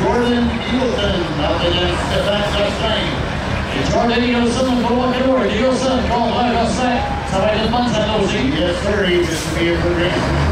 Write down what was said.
Jordan Hilton of the. Jordan Eagleson på Walker Eagleson från högra Mansalosing. Yes, sir. Just be a good.